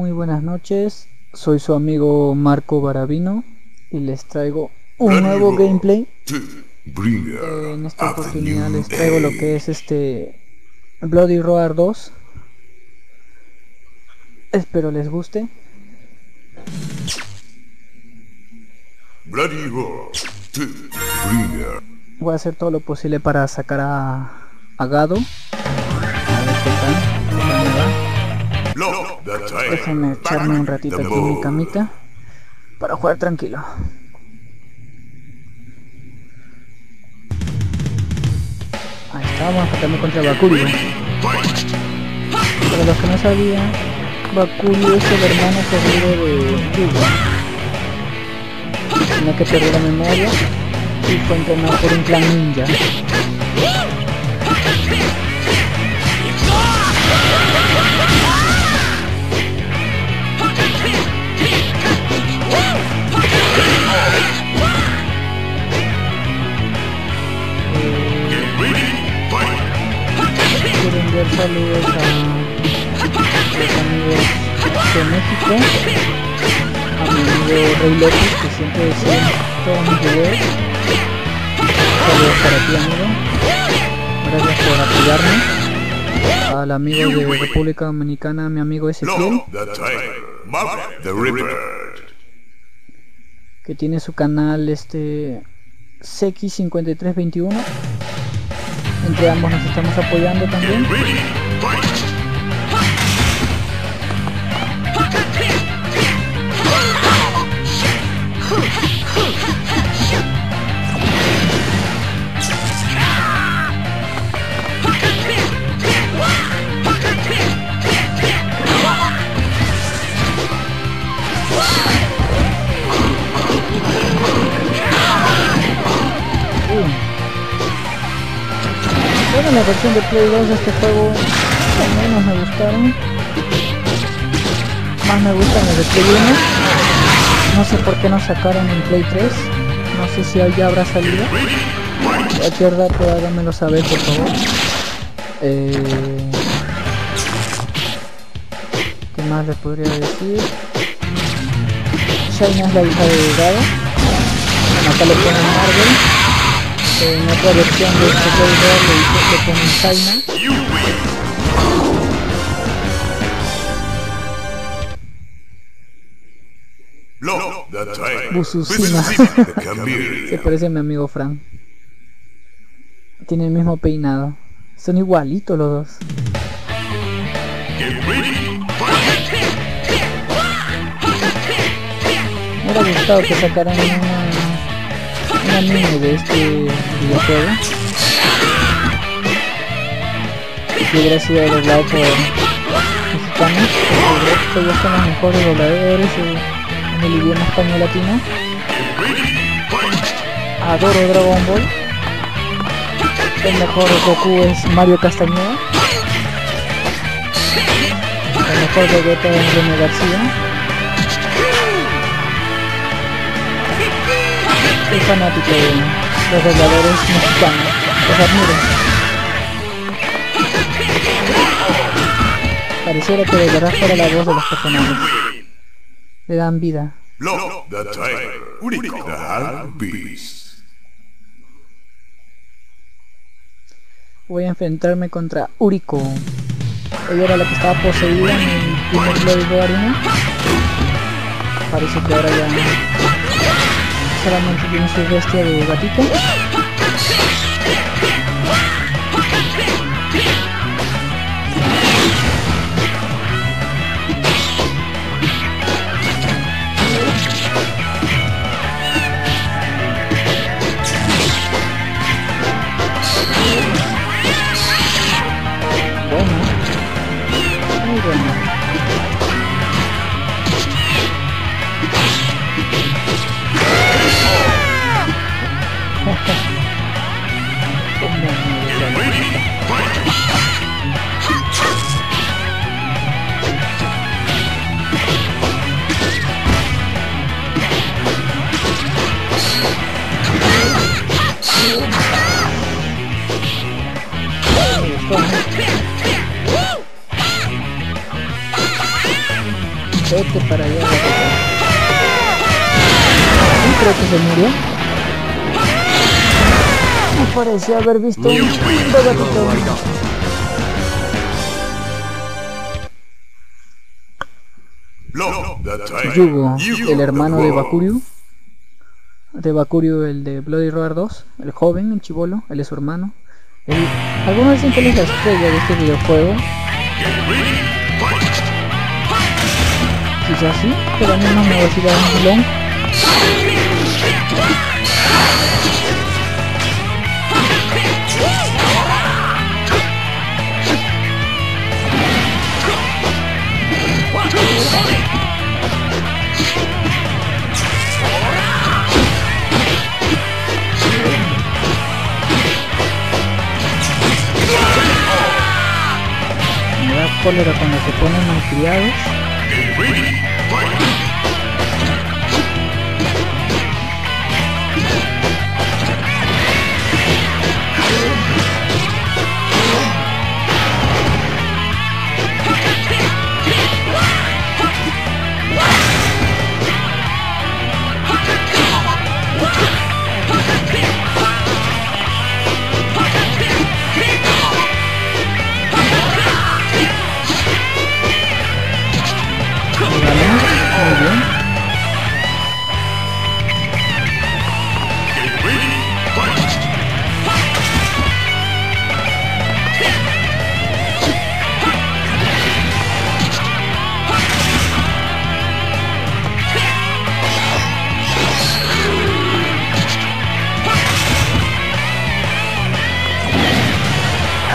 Muy buenas noches, soy su amigo Marco Barabino y les traigo un nuevo gameplay. Eh, en esta oportunidad les traigo lo que es este Bloody Roar 2. Espero les guste. Bloody Roar Voy a hacer todo lo posible para sacar a, a Gado. A ver qué tal. qué tal me va. Déjenme echarme un ratito aquí en mi camita para jugar tranquilo. Ahí está, vamos a enfrentarme contra Bakurio. Para los que no sabían, Bakurio es el hermano perdido de Yuga. Tenía que perder la memoria y fue entrenado por un clan ninja. Amigo de República Dominicana, mi amigo Ezequiel, que tiene su canal este Seki5321 entre ambos nos estamos apoyando también. La versión de Play 2 de este juego al menos me gustaron. Más me gustan los de Play 1. No sé por qué no sacaron en Play 3. No sé si ya habrá salido. Cualquier dato háganmelo saber por favor. Eh... ¿Qué más les podría decir? Shaina es la hija de Gado. Acá le ponen Marvel en otra versión de este juego le hice con China Bususima se parece a mi amigo Fran. Tiene el mismo peinado. Son igualitos los dos. Me hubiera gustado que sacaran una un anime de este videojuego que hubiera sido doblado por mexicanos porque ellos son los mejores dobladores en el idioma español latino. Adoro Dragon Ball el mejor Goku es Mario Castañeda el mejor Vegeta es René García soy fanático de los dobladores mexicanos. Los admiro. Pareciera que de verdad fuera la voz de los personajes. Le dan vida. Voy a enfrentarme contra Uriko. Ella era la que estaba poseída en el primer Bloody Guardian. Parece que ahora ya solamente tiene su bestia de gatito. Para allá. Y creo que se murió. Me parecía haber visto un lindo gatito. Yugo, el hermano de Bakuryu. De Bakuryu, el de Bloody Roar 2. El joven, el chivolo, él es su hermano. El, algunos dicen que él es la estrella de este videojuego. Quizás sí, pero a mí no me vacila un long. Me da cólera cuando se ponen malcriados. Ready.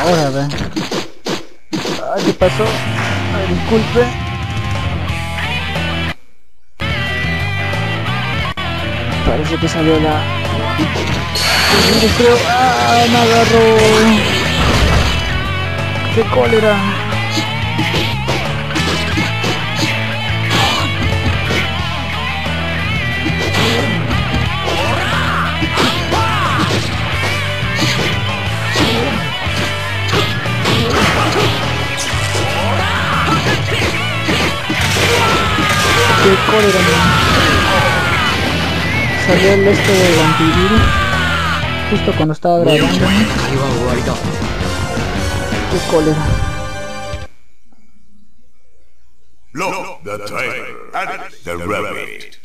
Ahora ve. Ah, ¿Qué pasó? Ay, disculpe. Parece que salió la... Creo... ¡Ah! Me agarró. ¡Qué cólera! ¡Qué cólera! man! Salió el este del antivirus justo cuando estaba grabando. ¡Qué cólera! Look, the tiger and the rabbit.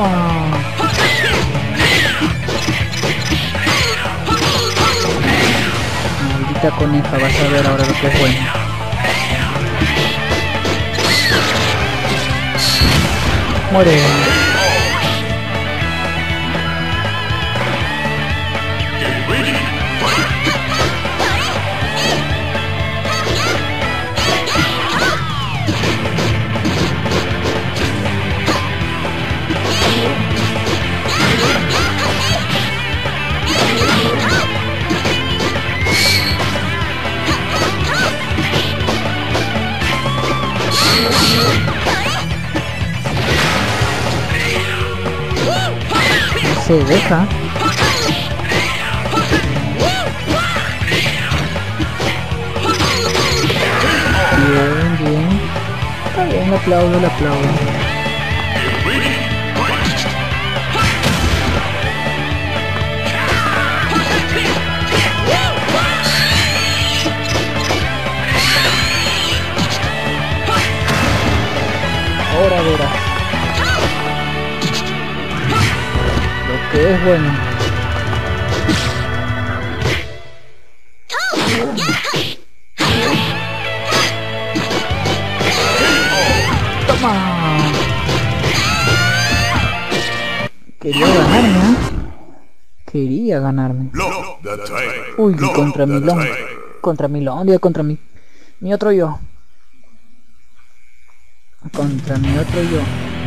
¡Toma! Maldita coneja, vas a ver ahora lo que es bueno. Muere. Se deja. Bien, bien. Está bien, aplaudo, le aplaudo. Lo que es bueno. Toma. Quería ganarme, ¿eh? Quería ganarme. Uy, contra the Milón. Contra Milón, digo, contra mi, mi otro yo. Contra mi otro yo.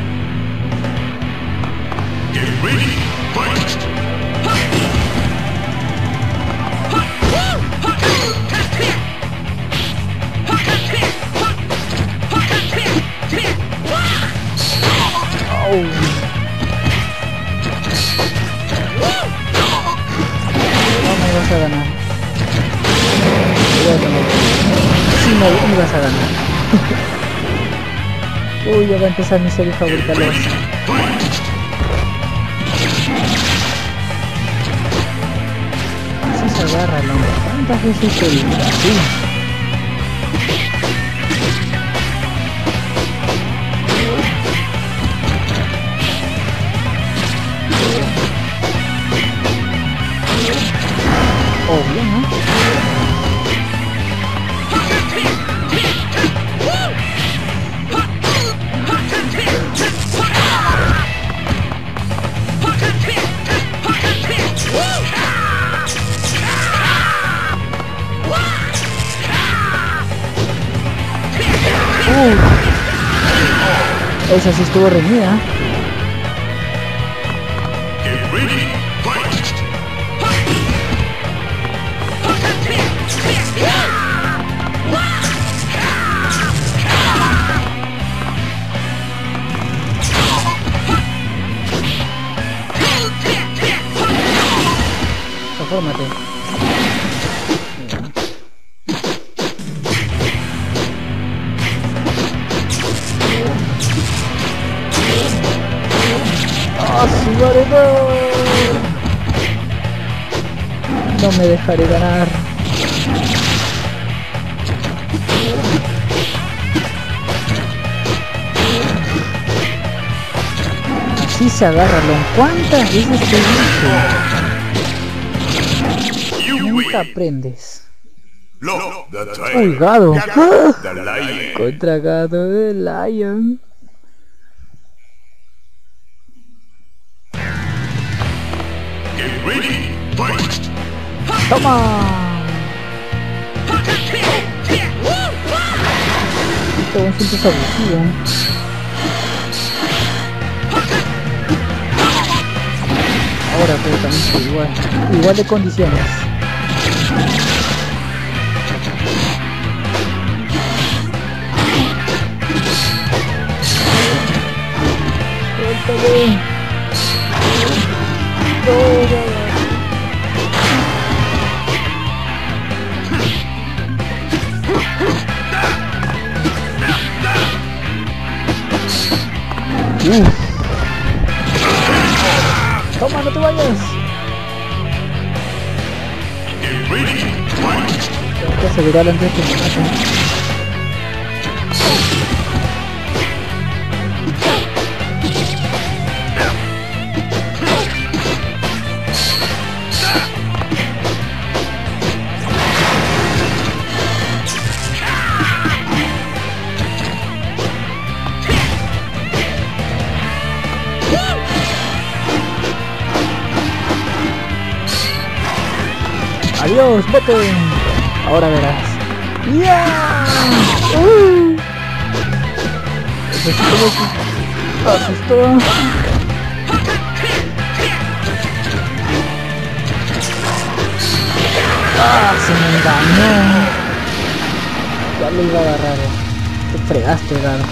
Uy, ya va a empezar mi serie favorita, los. Así se agarra el hombre. ¿Cuántas veces se dice así? Esa sí estuvo reñida. No! No me dejaré ganar. Así se agarra. ¿Cuántas veces te dije? Nunca aprendes. Uy, gado. Contra gato de Lion. ¡Toma! Este buen siempre es abusivo. Ahora pero también igual. Igual de condiciones. Suéltale. No. Uf. Toma, no te vayas. Tengo que asegurar antes que me maten. Ahora verás. ¡Ya! ¡Uh! Asustó. ¡Ah! Se me engañó. Ya lo iba a agarrar. Te fregaste, Garo.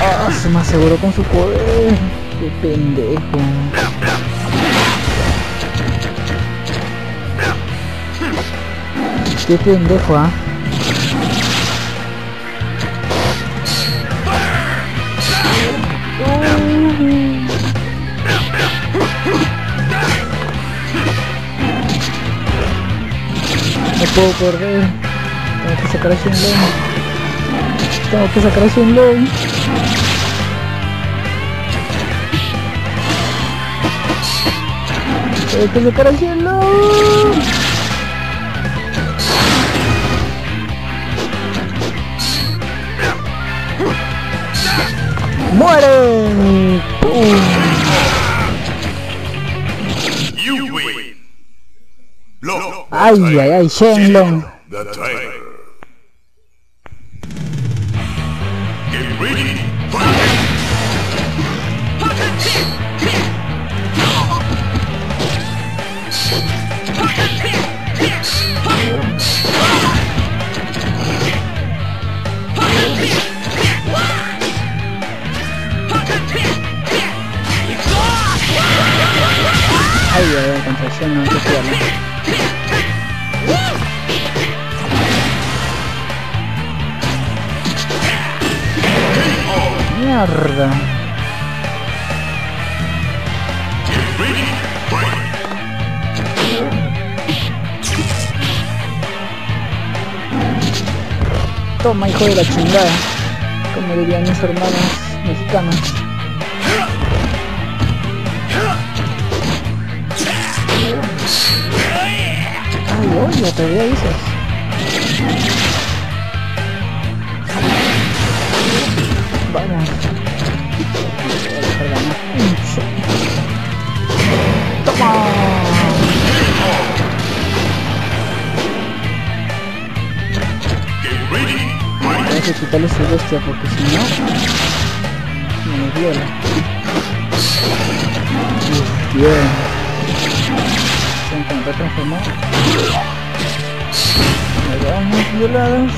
¡Ah! Se me aseguró con su poder. ¡Qué pendejo! ¡Qué pendejo, ah! No puedo correr. Tengo que sacar a Shenlong. Tengo que sacar a Shenlong. Tengo que sacar a Shenlong. ¡Muere! ¡Pum! You win! The Ay, tiger. ay, ay, Shenlong. Ay, no, pierna. Mierda. Toma, hijo de la chingada. Como dirían mis hermanos mexicanos. Ay, oye, todavía dices. Toma. Hay que quitarle su bestia porque si no me viola. Bien. Ahí vamos, violadas.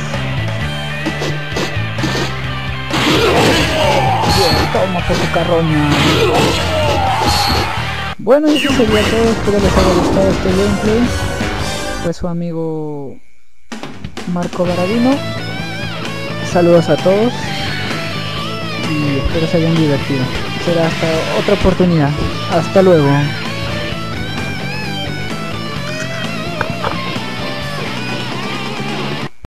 Bien, toma por tu carroña. Bueno, eso sería todo. Espero les haya gustado este gameplay. Fue su amigo Marco Baradino. Saludos a todos y espero se hayan divertido. Será hasta otra oportunidad. Hasta luego.